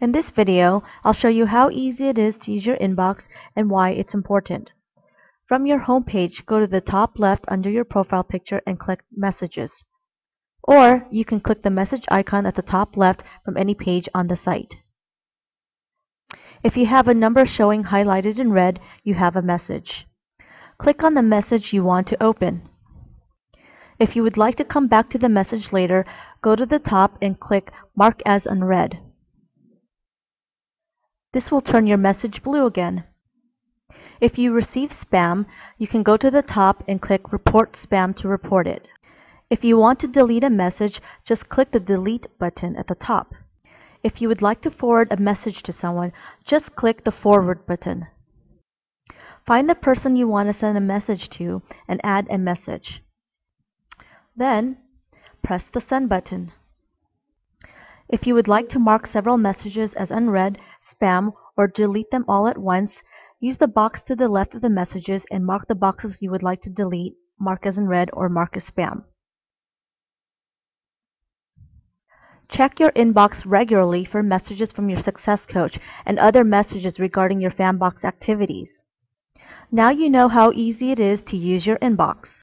In this video, I'll show you how easy it is to use your inbox and why it's important. From your home page, go to the top left under your profile picture and click Messages. Or you can click the message icon at the top left from any page on the site. If you have a number showing highlighted in red, you have a message. Click on the message you want to open. If you would like to come back to the message later, go to the top and click Mark as Unread. This will turn your message blue again. If you receive spam, you can go to the top and click Report Spam to report it. If you want to delete a message, just click the Delete button at the top. If you would like to forward a message to someone, just click the Forward button. Find the person you want to send a message to and add a message. Then, press the Send button. If you would like to mark several messages as unread, spam, or delete them all at once, use the box to the left of the messages and mark the boxes you would like to delete, mark as in red or mark as spam. Check your inbox regularly for messages from your success coach and other messages regarding your Fanbox activities. Now you know how easy it is to use your inbox.